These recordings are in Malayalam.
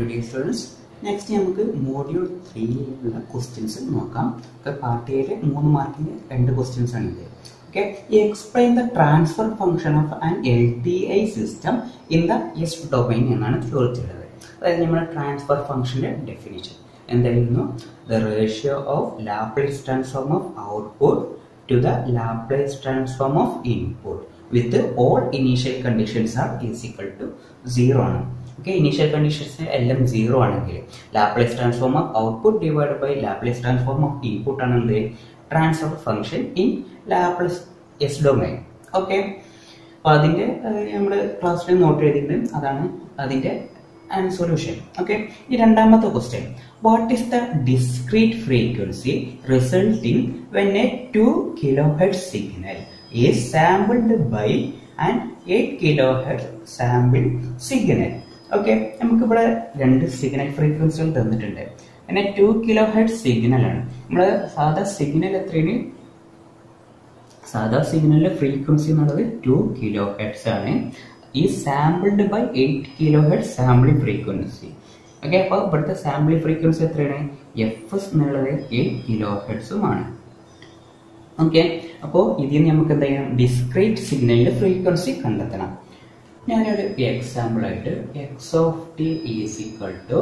ഡിയർ സ്റ്റുഡൻസ് നെക്സ്റ്റ് നമുക്ക് മോഡ്യൂൾ ത്രീയിലുള്ള ക്വസ്റ്റ്യൻസ് നോക്കാം. പാർട്ട് എയിലെ മൂന്ന് മാർക്കിന് രണ്ട് ക്വസ്റ്റ്യൻസ് ആണ് ഇത്. Okay explain the transfer function of an L T I system in the S domain എന്നാണ് ചോദിച്ചിട്ടുള്ളത്. അതായത് നമ്മുടെ ട്രാൻസ്ഫർ ഫംഗ്ഷന്റെ ഡെഫിനിഷൻ എന്തായിരുന്നു? The ratio of Laplace transform of output to the Laplace transform of input with all initial conditions are is equal to zero ആണ്. ഓക്കെ ഇനീഷ്യൽ കണ്ടീഷൻസ് എല്ലാം സീറോ ആണെങ്കിൽ Laplace transform of output divide by Laplace transform of input ആണ് എന്ത് transfer function in Laplace S domain okay അപ്പൊ അതിന്റെ നമ്മൾ ക്ലാസ്സിൽ നോട്ട് എഴുതിയിട്ടുണ്ട് അതാണ് അതിന്റെ സൊല്യൂഷൻ ഓക്കെ ഈ രണ്ടാമത്തെ question what is the discrete frequency resulting when a two kilohertz signal is sampled by and eight kilohertz sample signal okay നമുക്കിവിടെ രണ്ട് സിഗ്നൽ ഫ്രീക്വൻസികൾ തന്നിട്ടുണ്ട്. പിന്നെ ടു കിലോ ഹെഡ് സിഗ്നൽ ആണ്. നമ്മുടെ സാധാ സിഗ്നൽ എത്രയാണ്? സാധാ സിഗ്നലിന്റെ ഫ്രീക്വൻസി എന്നുള്ളത് ടു കിലോ ഹെഡ്സ് ആണ്. ഈ sampled by eight kilohertz sampling frequency okay അപ്പോൾ ഇവിടുത്തെ സാമ്പിളിംഗ് ഫ്രീക്വൻസി എത്രയാണ്? എഫ് എസ് എന്നുള്ളത് എയ്റ്റ് കിലോ ഹെഡ്സുമാണ് ഓക്കെ അപ്പോൾ ഇതിൽ നമുക്ക് എന്ത് ചെയ്യണം ഡിസ്ക്രീറ്റ് സിഗ്നലിന്റെ ഫ്രീക്വൻസി കണ്ടെത്തണം. ഞാനൊരു എക്സാമ്പിൾ ആയിട്ട് X of T is equal to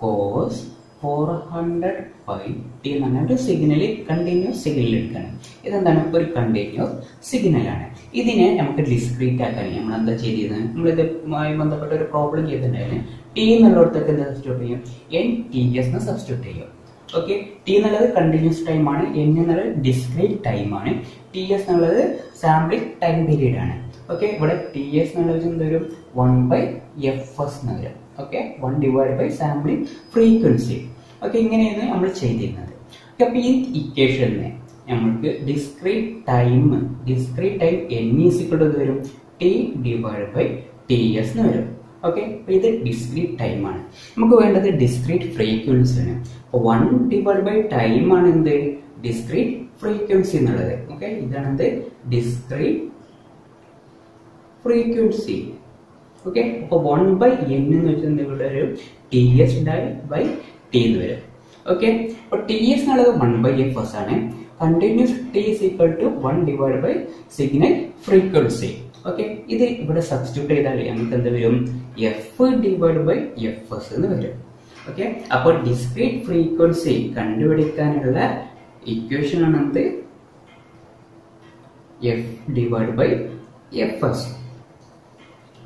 cos four hundred by T എന്ന് പറഞ്ഞ ഒരു സിഗ്നൽ കണ്ടിന്യൂസ് സിഗ്നൽ എടുക്കണം. ഇതെന്താണ്? ഒരു കണ്ടിന്യൂസ് സിഗ്നലാണ് ഇതിനെ നമുക്ക് ഡിസ്ക്രീറ്റ് ആക്കാൻ നമ്മൾ എന്താ ചെയ്തത് നമ്മൾ ഇതുമായി ബന്ധപ്പെട്ട ഒരു പ്രോബ്ലം ചെയ്തിട്ടുണ്ടായിരുന്നു? ടി എന്നുള്ളിടത്തൊക്കെ എന്താ സബ്സ്റ്റിറ്റ്യൂട്ട് ചെയ്യും? എൻ ടി എസ് എന്ന് സബ്സ്റ്റിറ്റ്യൂട്ട് ചെയ്യും. ഓക്കെ ടി എന്നുള്ളത് കണ്ടിന്യൂസ് ടൈമാണ് എൻ എന്നുള്ളത് ഡിസ്ക്രീറ്റ് ടൈമാണ് ടി എസ് എന്നുള്ളത് സാമ്പിൾ ടൈം പീരീഡ് ആണ്. ഓക്കെ ഇവിടെ ടി എസ് എന്ന് എന്ത് വരും? വൺ ബൈ എഫ് എസ് എന്ന് വരും. Okay one divide by sampling frequency okay ഇങ്ങനെയാണ് നമ്മൾ ചെയ്തിരുന്നത്. ഓക്കെ അപ്പോൾ ഈ ഇക്വേഷനെ നമ്മൾക്ക് discrete time discrete time N is equal വരും? T divide by T S എന്ന് വരും. ഓക്കെ അപ്പോൾ ഇത് ഡിസ്ക്രീറ്റ് ടൈമാണ് നമുക്ക് വേണ്ടത് ഡിസ്ക്രീറ്റ് ഫ്രീക്വൻസി ആണ് അപ്പൊ വൺ ഡിവൈഡ് ബൈ ടൈം ആണ് എന്ത്? ഡിസ്ക്രീറ്റ് ഫ്രീക്വൻസി എന്നുള്ളത്. ഓക്കെ ഇതാണെന്ത് ഡിസ്ക്രീറ്റ് ഫ്രീക്വൻസി ഓക്കെ അപ്പോൾ വൺ ബൈ എൻ എന്ന് വെച്ചാൽ ഇവിടെ ഒരു T S divide by T എന്ന് വരും. ഓക്കെ അപ്പോൾ ടി എസ് എന്നുള്ളത് വൺ ബൈ എഫ് എസ് ആണ്. Continuous T is equal to one divide by signal frequency okay ഇത് ഇവിടെ സബ്സ്റ്റിറ്റ്യൂട്ട് ചെയ്താൽ നമുക്ക് എന്ത് വരും? F divide by F S എന്ന് വരും. ഓക്കെ അപ്പോൾ ഡിസ്ക്രീറ്റ് ഫ്രീക്വൻസി കണ്ടുപിടിക്കാനുള്ള ഇക്വേഷൻ ആണ് എന്ത്? F divide by F S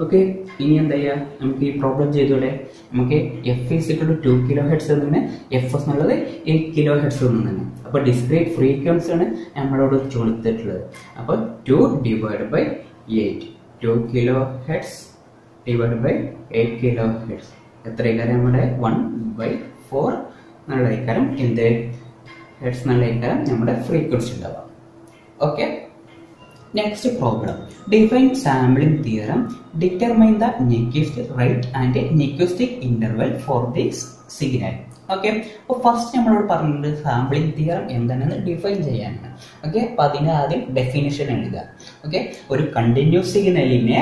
okay ഇനി എന്താ ചെയ്യുക നമുക്ക് ഈ പ്രോബ്ലം ചെയ്തൂടെ? നമുക്ക് എഫ് എസ് ഇട്ടുള്ള ടു കിലോ ഹെഡ്സ് എന്നാണ് എഫ് എസ് എന്നുള്ളത് എയ്റ്റ് കിലോ ഹെഡ്സ് എന്നാണ് അപ്പോൾ ഡിസ്ക്രീറ്റ് ഫ്രീക്വൻസി ആണ് നമ്മളോട് ചോദിച്ചിട്ടുള്ളത്. അപ്പോൾ two divide by eight two kilohertz divide by eight kilohertz എത്ര ഇക്കാരം നമ്മുടെ? വൺ ബൈ ഫോർ എന്നുള്ള ഇക്കാരം എന്ത്? ഹെഡ്സ് എന്നുള്ള ഇക്കാരം നമ്മുടെ ഫ്രീക്വൻസി ഉണ്ടാവാം okay next problem define sampling theorem determine the Nyquist rate and Nyquist interval for this signal okay അപ്പോൾ ഫസ്റ്റ് നമ്മളോട് പറഞ്ഞത് സാമ്പിളിംഗ് തിയറം എന്താണെന്ന് ഡിഫൈൻ ചെയ്യാനാണ്. ഓക്കെ അപ്പൊ അതിന് ആദ്യം ഡെഫിനേഷൻ എഴുതുക. ഓക്കെ ഒരു കണ്ടിന്യൂസ് സിഗ്നലിനെ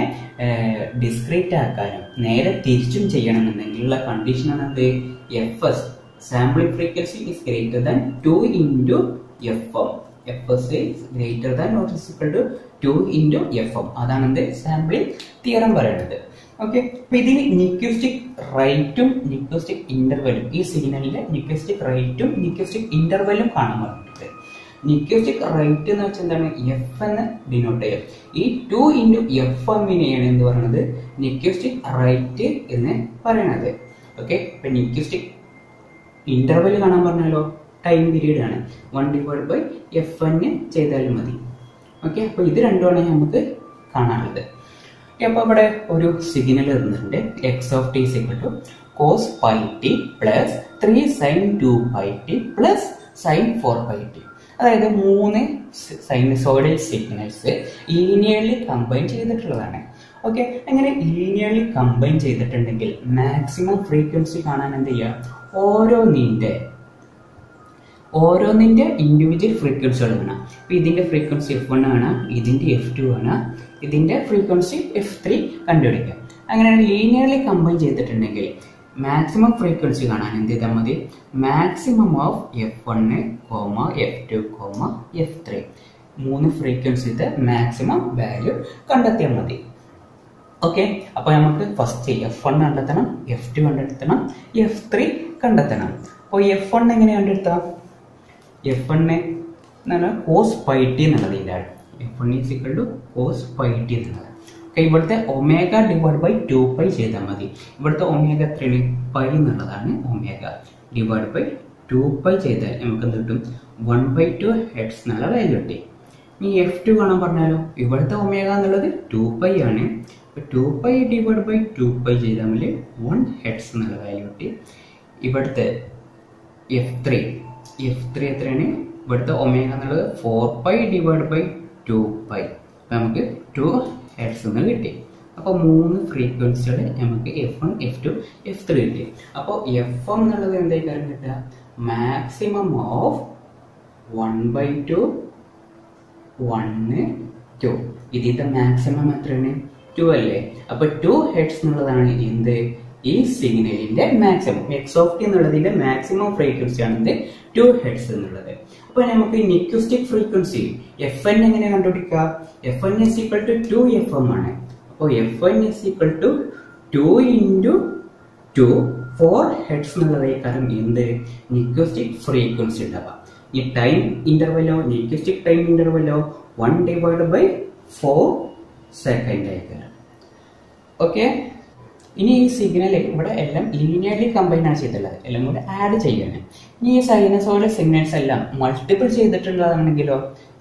ഡിസ്ക്രീറ്റ് ആക്കാനും നേരെ തിരിച്ചും ചെയ്യണമെന്നുണ്ടെങ്കിലുള്ള കണ്ടീഷനാണ് എന്ത്? F S sampling frequency is greater than two into F M F S is greater than not is equal to two into F M അതാണ് എന്ത്? സാമ്പിളിംഗ് തിയറം പറയുന്നത്. ഓക്കെ അപ്പൊ ഇതിൽ നിക്യൂസ്റ്റിക് റൈറ്റും നിക്യൂസ്റ്റിക് ഇന്റർവെലും ഈ സിഗ്നലിലെ നിക്യൂസ്റ്റിക് റൈറ്റും നിക്യൂസ്റ്റിക് ഇന്റർവെലും കാണാൻ പറഞ്ഞിട്ടുണ്ട് നിക്യൂസ്റ്റിക് റൈറ്റ് എന്ന് വെച്ചാൽ എന്താണ്? എഫ് എന്ന് ഡിനോട്ട് ചെയ്യും ഈ ടു ഇന്റു എഫ് എമ്മിനെയാണ് എന്ന് പറയുന്നത് നിക്യൂസ്റ്റിക് റൈറ്റ് എന്ന് പറയണത്. ഓക്കെ ഇപ്പൊ നിക്യൂസ്റ്റിക് ഇന്റർവെൽ കാണാൻ പറഞ്ഞാലോ ടൈം പീരീഡ് ആണ്. One divide by F N ചെയ്താലും മതി. ഓക്കെ അപ്പോൾ ഇത് രണ്ടുമാണ് നമുക്ക് കാണാനുള്ളത്. അപ്പോൾ ഇവിടെ ഒരു സിഗ്നൽ തന്നിട്ടുണ്ട്. X of T signal two cos pi T plus three sine two pi T plus sine four pi T അതായത് മൂന്ന് സൈനസോയിഡൽ സിഗ്നൽസ് ലീനിയർലി കമ്പൈൻ ചെയ്തിട്ടുള്ളതാണ്. ഓക്കെ അങ്ങനെ ലീനിയർലി കമ്പൈൻ ചെയ്തിട്ടുണ്ടെങ്കിൽ മാക്സിമം ഫ്രീക്വൻസി കാണാൻ എന്ത് ചെയ്യുക? ഓരോന്നിന്റെ ഓരോന്നിന്റെ ഇൻഡിവിജ്വൽ ഫ്രീക്വൻസികളാണ് അപ്പോൾ ഇതിന്റെ ഫ്രീക്വൻസി എഫ് വൺ ആണ് ഇതിന്റെ എഫ് ടു ആണ് ഇതിന്റെ ഫ്രീക്വൻസി എഫ് ത്രീ കണ്ടുപിടിക്കാം. അങ്ങനെ ലീനിയർലി കമ്പൈൻ ചെയ്തിട്ടുണ്ടെങ്കിൽ മാക്സിമം ഫ്രീക്വൻസി കാണാൻ എന്ത് ചെയ്താൽ മതി? Maximum of F one comma F two comma F three മൂന്ന് ഫ്രീക്വൻസിയുടെ മാക്സിമം വാല്യൂ കണ്ടെത്തിയാൽ മതി. ഓക്കെ അപ്പോൾ നമുക്ക് ഫസ്റ്റ് എഫ് വൺ കണ്ടെത്തണം എഫ് ടു കണ്ടെത്തണം എഫ് ത്രീ കണ്ടെത്തണം. അപ്പോൾ എഫ് വൺ എങ്ങനെ കണ്ടെടുത്താം എഫ് വണ്ണ് എന്ന് കോസ് പൈ എന്നുള്ളത് ഇതിലാണ് F one is equal to cos pi എന്നുള്ളത്. ഓക്കെ ഇവിടുത്തെ omega divide by two pi ചെയ്താൽ മതി. ഇവിടുത്തെ ഒമേഗ എത്രയാണ് പൈ എന്നുള്ളതാണ് omega divide by two pi ചെയ്താൽ നമുക്ക് എന്ത് കിട്ടും? വൺ ബൈ ടു ഹെഡ്സ് എന്നുള്ള വാല്യൂ കിട്ടി. ഇനി എഫ് ടു കാണാൻ പറഞ്ഞാലോ? ഇവിടുത്തെ ഒമേഗ എന്നുള്ളത് ടു പൈ ആണ്. അപ്പോൾ two pi divide by two pi ചെയ്താൽ മതി വൺ ഹെഡ്സ് എന്നുള്ള വാല്യൂ കിട്ടി. ഇവിടുത്തെ എഫ് ത്രീ എഫ് ത്രീ എത്രയാണ്? ഇവിടുത്തെ ഒമേഗ എന്നുള്ളത് four pi divide by two pi അപ്പം നമുക്ക് ടു ഹെഡ്സ് എന്ന് കിട്ടി. അപ്പോൾ മൂന്ന് ഫ്രീക്വൻസികൾ നമുക്ക് F one F two F three കിട്ടി. അപ്പോൾ എഫ് എം എന്നുള്ളത് എന്തായിക്കാരം കിട്ടുക? Maximum of one by two one two ഇതിന്റെ മാക്സിമം എത്രയാണ്? ടു അല്ലേ? അപ്പോൾ ടു ഹെഡ്സ് എന്നുള്ളതാണ് എന്ത്? ഈ സിഗ്നലിന്റെ മാക്സിമം എക്സ് ഓഫ് ടി എന്നുള്ളതിന്റെ മാക്സിമം ഫ്രീക്വൻസി ആണ് ടു ഹെഡ്സ് എന്നുള്ളത്. അപ്പൊ നമുക്ക് നിക്യൂസ്റ്റിക് ഫ്രീക്വൻസി എഫ് എൻ എങ്ങനെ കണ്ടുപിടിക്കുക? F N is equal to two F M ആണ് അപ്പോൾ F N is equal to two into two four hertz എന്നുള്ളതായിക്കാരം എന്ത്? നിക്യൂസ്റ്റിക് ഫ്രീക്വൻസി ഉണ്ടാവുക. ഈ ടൈം ഇന്റർവെല്ലോ Nyquistic time ഇന്റർവെല്ലോ one divide by four second ആയിക്കാരം okay ഇനി ഈ സിഗ്നൽ ഇവിടെ എല്ലാം ലീനിയർലി കമ്പൈൻ ആണ് ചെയ്തിട്ടുള്ളത്. എല്ലാം കൂടെ ആഡ് ചെയ്യാണ്. ഈ സൈനസോയിലെ സിഗ്നൽസ് എല്ലാം multiple ചെയ്തിട്ടുള്ളതാണെങ്കിലോ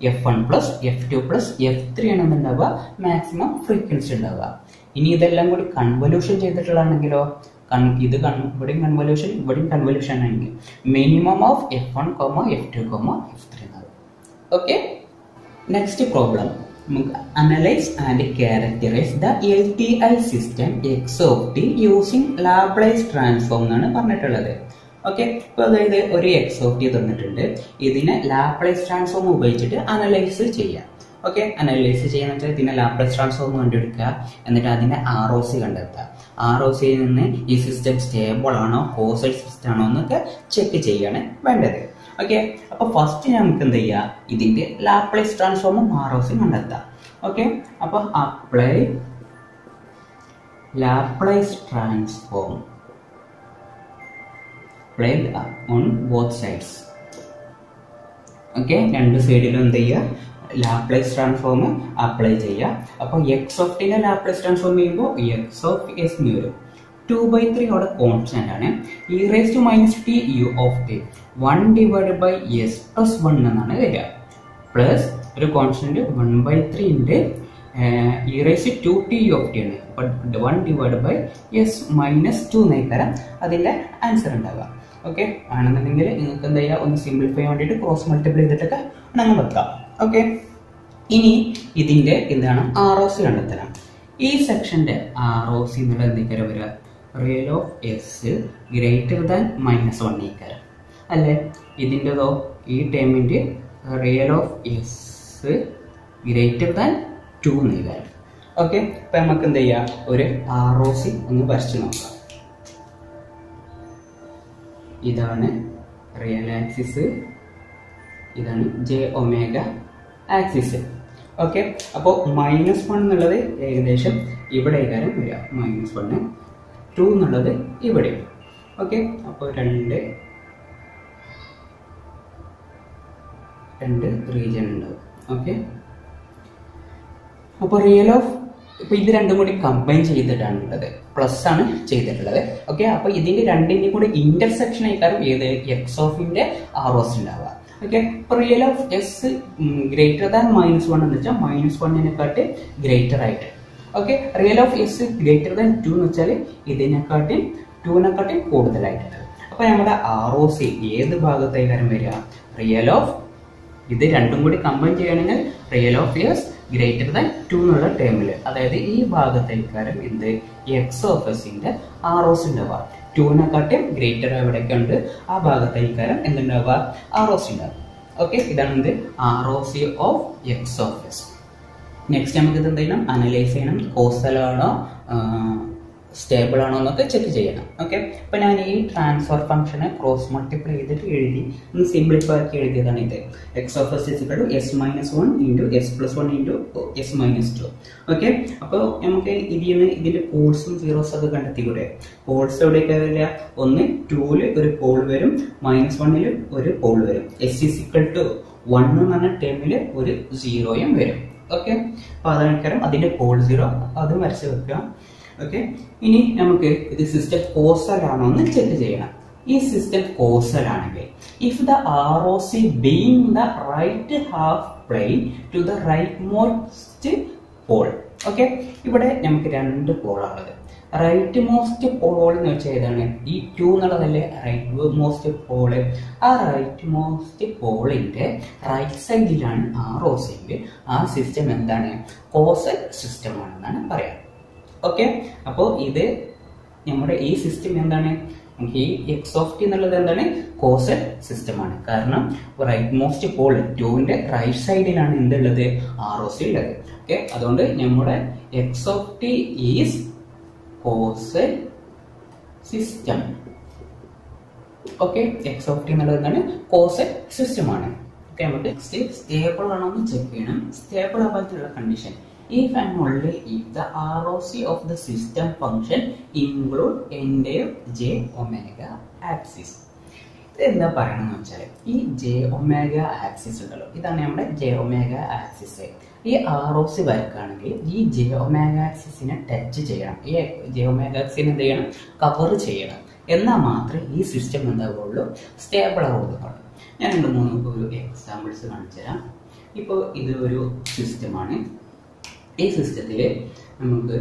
F one plus F two plus F three ആണ് ഉണ്ടാവുക മാക്സിമം ഫ്രീക്വൻസി ഉണ്ടാവുക. ഇനി ഇതെല്ലാം കൂടി കൺവല്യൂഷൻ ചെയ്തിട്ടുള്ളതാണെങ്കിലോ കൺ ഇത് കൺ ഇവിടെയും കൺവല്യൂഷൻ ഇവിടെയും കൺവല്യൂഷൻ ആണെങ്കിൽ minimum of F one comma F two comma F three എന്നാവും. ഓക്കെ നെക്സ്റ്റ് പ്രോബ്ലം നമുക്ക് analyse and characterise the L T I system X of T using Laplace transform എന്നാണ് പറഞ്ഞിട്ടുള്ളത്. ഓക്കെ ഇപ്പോൾ അതായത് ഒരു എക്സ് ഓഫ് ടി തന്നിട്ടുണ്ട്. ഇതിനെ ലാപ്ലേസ് ട്രാൻസ്ഫോം ഉപയോഗിച്ചിട്ട് അനലൈസ് ചെയ്യാം. ഓക്കെ അനലൈസ് ചെയ്യാന്ന് വെച്ചാൽ ഇതിനെ ലാപ്ലേസ് ട്രാൻസ്ഫോം കണ്ടെടുക്കുക എന്നിട്ട് അതിന്റെ ആർ ഒ സി കണ്ടെത്തുക. ആർ ഒ സിയിൽ നിന്ന് ഈ സിസ്റ്റം സ്റ്റേബിൾ ആണോ കോസൽ സിസ്റ്റം ആണോ എന്നൊക്കെ ചെക്ക് ചെയ്യാണ് വേണ്ടത്. ഓക്കെ അപ്പൊ ഫസ്റ്റ് നമുക്ക് എന്ത് ചെയ്യാം? ഇതിന്റെ ലാപ്ലേസ് ട്രാൻസ്ഫോമും ആർ ഒ സി കണ്ടെത്താം. ഓക്കെ അപ്പൊ apply Laplace transform apply on both sides okay രണ്ട് സൈഡിലും എന്ത് ചെയ്യുക? ലാപ്ലേസ് ട്രാൻസ്ഫോം അപ്ലൈ ചെയ്യുക. അപ്പോൾ എക്സ് ഓഫ് ടിനെ ലാപ്ലേസ് ട്രാൻസ്ഫോം ചെയ്യുമ്പോൾ എക്സ് ഓഫ് എസ് എന്ന് വരും. ടു ബൈ ത്രീ അവിടെ കോൺസ്റ്റന്റ് ആണ്. E raise to minus T U of T one divide by S plus one എന്നാണ് വരിക. പ്ലസ് ഒരു കോൺസ്റ്റന്റ് വൺ ബൈ ത്രീ ഉണ്ട് E raise two T U of T ആണ്. One divide by S minus two എന്നേക്കാരം അതിന്റെ ആൻസർ ഉണ്ടാവുക. ഓക്കെ ആണെന്നുണ്ടെങ്കിൽ നിങ്ങൾക്ക് എന്താ ചെയ്യുക ഒന്ന് സിംപ്ലിഫൈ വേണ്ടിയിട്ട് ക്രോസ് മൾട്ടിപ്ലൈ ചെയ്തിട്ടൊക്കെ നമ്മൾ വെക്കാം. ഓക്കെ ഇനി ഇതിന്റെ എന്താണ്? ആർ ഒ സി കണ്ടെത്തണം ഈ സെക്ഷന്റെ ആർ ഒ സി എന്നുള്ള എന്തൊക്കെയാണ് വരിക? Real of S greater than minus one ഈക്കാരം അല്ലേ? ഇതിന്റെതോ ഈ ടേമിന്റെ real of S greater than two നീക്കാരം okay അപ്പം നമുക്ക് എന്ത് ചെയ്യാം? ഒരു ആർ ഒ സി ഒന്ന് വരച്ച് നോക്കാം. ഇതാണ് റിയൽ ആക്സിസ് ഇതാണ് ജെ ഒമേഗ ആക്സിസ് ഓക്കെ അപ്പോൾ മൈനസ് വൺ എന്നുള്ളത് ഏകദേശം ഇവിടെ കാര്യം വരിക. മൈനസ് വണ്ണ് ടു എന്നുള്ളത് ഇവിടെ ഓക്കെ അപ്പോൾ രണ്ട് രണ്ട് റീജിയൻ ഉണ്ടാവും ഓക്കെ അപ്പോൾ റിയൽ ഓഫ് ഇപ്പൊ ഇത് രണ്ടും കൂടി കമ്പൈൻ ചെയ്തിട്ടാണ് ഉള്ളത് പ്ലസ് ആണ് ചെയ്തിട്ടുള്ളത്. ഓക്കെ അപ്പൊ ഇതിന്റെ രണ്ടിന്റെ കൂടി ഇന്റർസെക്ഷൻ ആയിക്കാരും ഏത്? എക്സ് ഓഫിന്റെ ആർ ഓസ് ഉണ്ടാവുക. ഓക്കെ അപ്പൊ real of S greater than minus one എന്ന് വെച്ചാൽ മൈനസ് വണ്ണിനെക്കാട്ടി ഗ്രേറ്റർ ആയിട്ട്. Okay real of S greater than two എന്ന് വെച്ചാൽ ഇതിനെക്കാട്ടി ടുവിനെക്കാട്ടി കൂടുതലായിട്ടുണ്ട്. അപ്പൊ നമ്മുടെ ആർ ഒ സി ഏത് ഭാഗത്തേക്കാരും വരിക? റിയൽ ഓഫ് ഇത് രണ്ടും കൂടി കമ്പൈൻ ചെയ്യണമെങ്കിൽ real of S greater than two എന്നുള്ള ടേമിൽ അതായത് ഈ ഭാഗത്തേക്കാരം എന്ത് എക്സ് ഓഫ് എസിന്റെ ആർ ഒസ് ഉണ്ടാവുക. കാട്ടിയും ഗ്രേറ്റർ എവിടെയൊക്കെ ഉണ്ട്? ആ ഭാഗത്തേക്കാരം എന്തുണ്ടാവുക ആർ ഓസിന്റെ ഓക്കെ ഇതാണ് എന്ത് R O C of X of S next നമുക്ക് ഇത് എന്ത് ചെയ്യണം? അനലൈസ് ചെയ്യണം. കോസലാണോ സ്റ്റേബിൾ ആണോ എന്നൊക്കെ ചെക്ക് ചെയ്യണം. ഓക്കെ അപ്പൊ ഞാൻ ഈ ട്രാൻസ്ഫർ ഫംഗ്ഷനെ ക്രോസ് മൾട്ടിപ്ലൈ ചെയ്തിട്ട് എഴുതി ഒന്ന് സിംപ്ലിഫൈ ആക്കി എഴുതിയതാണ് ഇത്. X of S is equal to S minus one into S plus one into S minus two okay അപ്പോൾ നമുക്ക് ഇതിൽ നിന്ന് ഇതിന്റെ പോൾസും സീറോസും ഒക്കെ കണ്ടെത്തിക്കൂടെ? പോൾസ് എവിടെയൊക്കെ വരില്ല ഒന്ന് ടൂൽ ഒരു പോൾ വരും മൈനസ് വണ്ണിൽ ഒരു പോൾ വരും. എസ് ഇസിക്കൽ ടു വൺ എന്ന് പറഞ്ഞ ടേമിൽ ഒരു സീറോയും വരും. ഓക്കെ അപ്പൊ അതാണ് അതിന്റെ പോൾ സീറോ അതും വരച്ച് വെക്കുക. ഓക്കെ ഇനി നമുക്ക് ഇത് സിസ്റ്റം കോസൽ ആണോ എന്ന് ചെക്ക് ചെയ്യണം. ഈ സിസ്റ്റം കോസൽ ആണെങ്കിൽ if the R O C being the right half plane to the rightmost pole okay ഇവിടെ നമുക്ക് രണ്ട് പോളാണുള്ളത് റൈറ്റ് മോസ്റ്റ് പോൾ എന്ന് വെച്ചാൽ ഏതാണ്? ഈ ടു എന്നുള്ളതല്ലേ? റൈറ്റ് മോസ്റ്റ് പോൾ ആ റൈറ്റ് മോസ്റ്റ് പോളിന്റെ റൈറ്റ് സൈഡിലാണ് ആർ ഒ സി ആ സിസ്റ്റം എന്താണ്? കോസൽ സിസ്റ്റം ആണെന്നാണ് പറയാം. ഓക്കെ അപ്പോൾ ഇത് നമ്മുടെ ഈ സിസ്റ്റം എന്താണ്? നമുക്ക് ഈ എക്സ് ഓഫ് ടി എന്നുള്ളത് എന്താണ്? കോസൽ സിസ്റ്റമാണ് കാരണം റൈറ്റ് മോസ്റ്റ് പോൾ ടുവിന്റെ റൈറ്റ് സൈഡിലാണ് എന്തുള്ളത്? ആർ ഒ സി ഉള്ളത്. ഓക്കെ അതുകൊണ്ട് നമ്മുടെ X of T is causal system okay X of T എന്നുള്ളത് എന്താണ്? കോസൽ സിസ്റ്റമാണ് ഓക്കെ നമുക്ക് സ്റ്റേബിൾ ആണോ എന്ന് ചെക്ക് ചെയ്യണം. Stable ആവാത്തുള്ള condition if and only if the ROC of the system function include entire j omega axis. എന്താ പറയണമെന്ന് വെച്ചാൽ ഈ ജെ ഒമേഗ ആക്സിസ് ഉണ്ടല്ലോ. ഇതാണ് നമ്മുടെ ജെ ഒമേഗ ആക്സിസ് ഈ ആർ ഒ സി വരക്കുകയാണെങ്കിൽ ഈ ജെ ഒമേഗ ആക്സിസിനെ ടച്ച് ചെയ്യണം. ഈ ജെ ഒമേഗ ആക്സിനെ എന്ത് ചെയ്യണം? കവർ ചെയ്യണം. എന്നാൽ മാത്രമേ ഈ സിസ്റ്റം എന്താവുള്ളൂ സ്റ്റേബിൾ ആവുള്ളൂ ഞാൻ രണ്ട് മൂന്ന് ഒരു എക്സാമ്പിൾസ് കാണിച്ചു തരാം ഇപ്പോൾ ഇത് ഒരു സിസ്റ്റമാണ് ഈ സിസ്റ്റത്തിൽ നമുക്ക്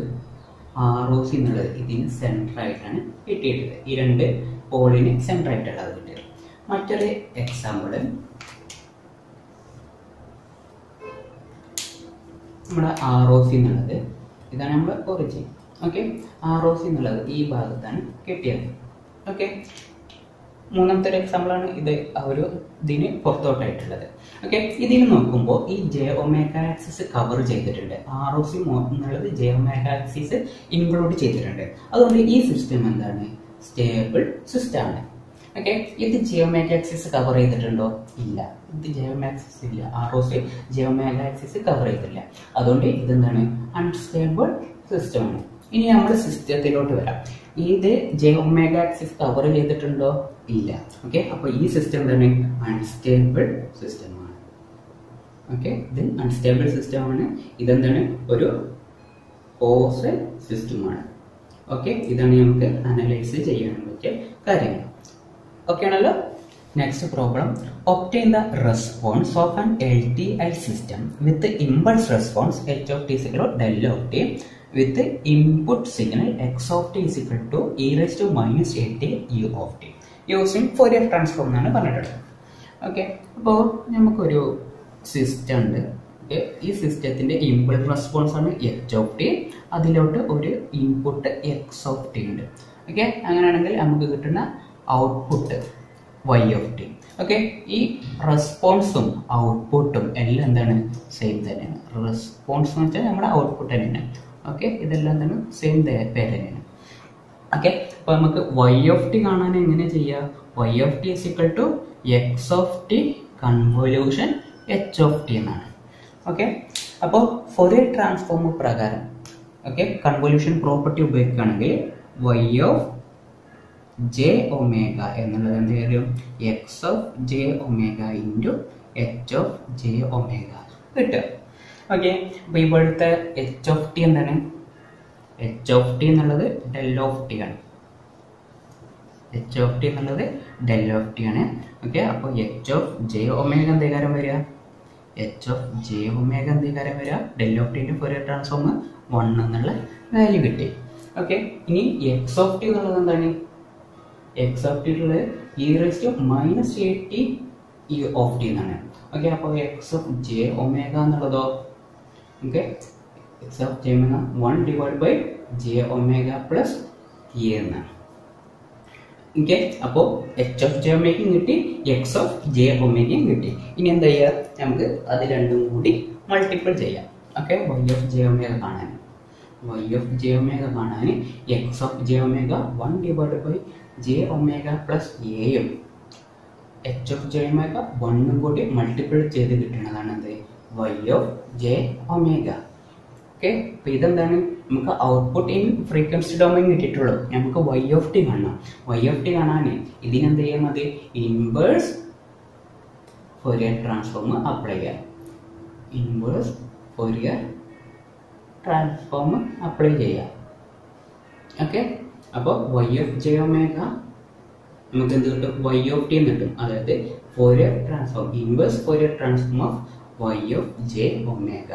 ആർ ഒ സി എന്നുള്ളത് ഇതിന് സെൻട്രായിട്ടാണ് കിട്ടിയിട്ടുള്ളത്. ഈ രണ്ട് പോളിന് സെന്റർ ആയിട്ടാണ് അത് കിട്ടിയത്. മറ്റൊരു എക്സാമ്പിൾ നമ്മുടെ ആർ ഒ സി എന്നുള്ളത് ഇതാണ് നമ്മുടെ origin okay R O C എന്നുള്ളത് ഈ ഭാഗത്താണ് കിട്ടിയത്. ഓക്കെ മൂന്നാമത്തെ ഒരു എക്സാമ്പിൾ ആണ് ഇത്. ആ ഒരു ഇതിന് പുറത്തോട്ടായിട്ടുള്ളത്. ഓക്കെ ഇതിൽ നോക്കുമ്പോൾ ഈ ജെ ഒമേക്ക ആക്സിസ് കവർ ചെയ്തിട്ടുണ്ട്. ആർ ഒ സി എന്നുള്ളത് ജെ ഒമേക്ക ആക്സിസ് ഇൻക്ലൂഡ് ചെയ്തിട്ടുണ്ട്. അതുകൊണ്ട് ഈ സിസ്റ്റം എന്താണ്? സ്റ്റേബിൾ സിസ്റ്റം ആണ്. ഓക്കെ ഇത് ജിയോമാക് ആക്സിസ് കവർ ചെയ്തിട്ടുണ്ടോ? ഇല്ല. ഇത് ജിയോമാക്സിസ് ഇല്ല. R O C J omega axis cover ചെയ്തിട്ടില്ല അതുകൊണ്ട് ഇതെന്താണ്? അൺസ്റ്റേബിൾ സിസ്റ്റമാണ് ഇനി നമ്മൾ സിസ്റ്റത്തിലോട്ട് വരാം. ഇത് ജെഒമേഗ ആക്സിസ് കവർ ചെയ്തിട്ടുണ്ടോ? ഇല്ല. ഓക്കെ അപ്പൊ ഈ സിസ്റ്റം തന്നെ അൺസ്റ്റേബിൾ സിസ്റ്റമാണ് ഓക്കെ ഇത് അൺസ്റ്റേബിൾ സിസ്റ്റമാണ് ഇതെന്താണ്? ഒരു കോസൽ സിസ്റ്റമാണ് ഓക്കെ ഇതാണ് നമുക്ക് അനലൈസ് ചെയ്യാൻ പറ്റിയ കാര്യങ്ങൾ. ഓക്കെ ആണല്ലോ? Next problem obtain the response of an L T I system with impulse response H of T is equal to del of T with input signal X of T is equal to E raise to minus A T U of T using Fourier transform എന്നാണ് പറഞ്ഞിട്ടുള്ളത്. ഓക്കെ അപ്പോൾ നമുക്കൊരു സിസ്റ്റം ഉണ്ട്. ഈ സിസ്റ്റത്തിന്റെ ഇമ്പൾസ് റെസ്പോൺസ് ആണ് എച്ച് ഓഫ് ടി അതിലോട്ട് ഒരു ഇൻപുട്ട് എക്സ് ഓഫ് ടി ഉണ്ട്. ഓക്കെ അങ്ങനെയാണെങ്കിൽ നമുക്ക് കിട്ടുന്ന output Y of T okay ഈ റെസ്പോൺസും ഔട്ട്പുട്ടും എല്ലാം എന്താണ്? സെയിം തന്നെയാണ്. റെസ്പോൺസ് എന്ന് വെച്ചാൽ നമ്മുടെ ഔട്ട്പുട്ട് തന്നെയാണ്. ഓക്കെ ഇതെല്ലാം തന്നെ സെയിം പേര് തന്നെയാണ് ഓക്കെ അപ്പൊ നമുക്ക് വൈ ഓഫ് ടി കാണാൻ എങ്ങനെ ചെയ്യാം? Y of T is equal to X of T convolution H of T എന്നാണ്. ഓക്കെ അപ്പോൾ ഫൊറിയർ ട്രാൻസ്ഫോം പ്രകാരം ഓക്കെ കൺവല്യൂഷൻ പ്രോപ്പർട്ടി ഉപയോഗിക്കുകയാണെങ്കിൽ വൈ ഓഫ് ജെ ഒമേഗ എന്നുള്ളത് എന്ത് വരും? X of J omega into H of J omega കിട്ടും. ഓക്കെ അപ്പൊ ഇവിടുത്തെ എച്ച് ഓഫ് ടി എന്താണ്? എച്ച് ഓഫ് ടി എന്നുള്ളത് ഡെൽ ഓഫ് ടി ആണ്. എച്ച് ഓഫ് ടി എന്നുള്ളത് ഡെൽ ഓഫ് ടി ആണ്. ഓക്കെ അപ്പോൾ എച്ച് ഓഫ് ജെ ഒമേഗ എന്തേകാരം വരിക. എച്ച് ഓഫ് ജെ ഒമേഗ എന്തേകാരം വരിക. ഡെൽ ഓഫ് ടിന്റെ ഫോറിയർ ട്രാൻസ്ഫോം വൺ എന്നുള്ള വാല്യൂ കിട്ടി. ഓക്കെ ഇനി എക്സ് ഓഫ് ടി എന്നുള്ളത് എന്താണ്? എക്സ് ഓഫ് ടി ഉള്ളത് E raise to minus T E of T എന്നാണ്. ഓക്കെ അപ്പോൾ എക്സ് ഓഫ് ജെ ഒമേഗ എന്നുള്ളതോ? Okay X of J omega one divide by J omega plus A എന്നാണ് ഓക്കെ അപ്പോൾ എച്ച് ഓഫ് ജെ ഒമേഗയും കിട്ടി എക്സ് ഓഫ് ജെ ഒമേഗയും കിട്ടി. ഇനി എന്താ ചെയ്യുക നമുക്ക് അത് രണ്ടും കൂടി മൾട്ടിപ്പിൾ ചെയ്യാം. Okay Y of J omega കാണാൻ വൈ ഓഫ് ജെ ഒമേഗ കാണാൻ X of J omega one divide by J omega plus എയും എച്ച് ഓഫ് ജെ ഒമേഗ വണ്ണും കൂടി മൾട്ടിപ്പിൾ ചെയ്ത് കിട്ടുന്നതാണ് എന്ത് of j omega. ഓക്കെ അപ്പോൾ ഇതെന്താണ്? നമുക്ക് ഔട്ട്പുട്ട് ഇൻ ഫ്രീക്വൻസി ഡൊമൈൻ കിട്ടിയിട്ടുള്ളൂ നമുക്ക് വൈ ഓഫ് ടി കാണണം. വൈ ഓഫ് ടി കാണാൻ ഇതിനെന്ത് ചെയ്യാൻ മതി ഇൻവേഴ്സ് ഫോറിയർ ട്രാൻസ്ഫോം അപ്ലൈ ചെയ്യാം. ഇൻവേഴ്സ് ഫോറിയർ ട്രാൻസ്ഫോം അപ്ലൈ ചെയ്യാം. ഓക്കെ അപ്പോൾ വൈ ഓഫ് ജെ ഒമേഗ നമുക്ക് എന്ത് കിട്ടും? വൈ ഓഫ് ടി എന്ന് കിട്ടും. അതായത് Fourier transform inverse Fourier transform of Y of J omega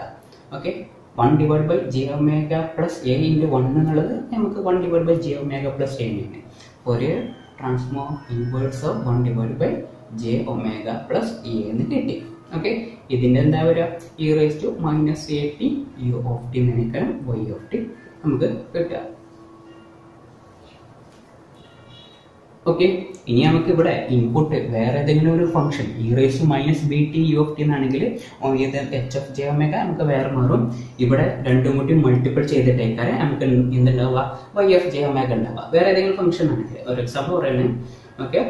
okay one divide by J omega plus A into one എന്നുള്ളത് നമുക്ക് one divide by J omega plus A ആണ് Fourier transform inverse of one divide by J omega plus A എന്ന് കിട്ടി. ഓക്കെ ഇതിന്റെ എന്താ വരിക? E raise to minus A T U of T എന്നതിനേക്കാളും Y of T നമുക്ക് കിട്ടുക. ഓക്കെ ഇനി നമുക്ക് ഇവിടെ ഇൻപുട്ട് വേറെ ഏതെങ്കിലും ഒരു function e raise minus B T U F T എന്നാണെങ്കിൽ എച്ച് എഫ് ജെ ഒമേക നമുക്ക് വേറെ മാറും. ഇവിടെ രണ്ടും കൂടി മൾട്ടിപ്പിൾ ചെയ്തിട്ടേക്കാരെ നമുക്ക് എന്തുണ്ടാവുക? വൈ എഫ് ജെ ഒമേക ഉണ്ടാവുക. വേറെ ഏതെങ്കിലും ഫംഗ്ഷൻ ആണെങ്കിൽ ഒരു എക്സാമ്പിൾ പറയുന്നത് ഓക്കെ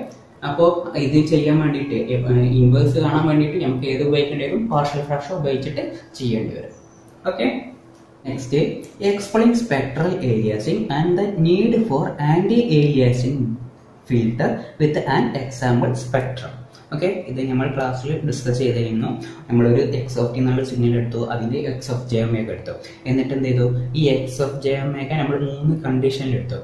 അപ്പോൾ ഇത് ചെയ്യാൻ വേണ്ടിയിട്ട് ഇൻവേഴ്സ് കാണാൻ വേണ്ടിയിട്ട് നമുക്ക് ഏത് ഉപയോഗിക്കേണ്ടി വരും? പാർഷ്യൽ ഫ്രാക്ഷൻ ഉപയോഗിച്ചിട്ട് ചെയ്യേണ്ടി വരും. Okay next explain spectral aliasing and the need for anti aliasing filter with an example spectrum okay ഇത് നമ്മൾ ക്ലാസ്സിൽ ഡിസ്കസ് ചെയ്തിരുന്നു. നമ്മളൊരു എക്സ് ഓഫ് ടി എന്നുള്ള സിഗ്നൽ എടുത്തു അതിന്റെ എക്സ് ഓഫ് ജെ ഒമേഗ എടുത്തു. എന്നിട്ട് എന്ത് ചെയ്തു? ഈ എക്സ് ഓഫ് ജെ ഒമേഗ നമ്മൾ മൂന്ന് കണ്ടീഷനിൽ എടുത്തു.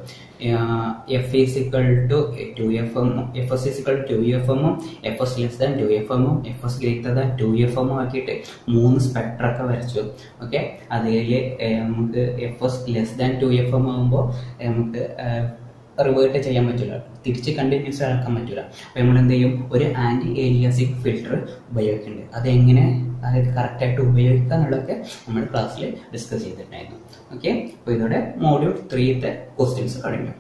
F is equal to two F M F S is equal to two F F S less than two F എമ്മും F S greater than two F എമ്മും ആക്കിയിട്ട് മൂന്ന് സ്പെക്ട്രൊക്കെ വരച്ചു. ഓക്കെ അതിൽ നമുക്ക് F S less than two F M ആകുമ്പോൾ നമുക്ക് റിവേർട്ട് ചെയ്യാൻ പറ്റില്ല തിരിച്ച് കണ്ടിന്യൂസ് ആക്കാൻ പറ്റില്ല അപ്പോൾ നമ്മൾ എന്ത് ചെയ്യും ഒരു ആന്റി ഏരിയാസിക് ഫിൽട്ടർ ഉപയോഗിക്കുന്നുണ്ട്. അതെങ്ങനെ? അതായത് കറക്റ്റായിട്ട് ഉപയോഗിക്കുക എന്നുള്ളതൊക്കെ നമ്മൾ ക്ലാസ്സിൽ ഡിസ്കസ് ചെയ്തിട്ടുണ്ടായിരുന്നു. ഓക്കെ അപ്പോൾ ഇതോടെ മോഡ്യൂൾ ത്രീത്തെ ക്വസ്റ്റ്യൻസ് കഴിഞ്ഞു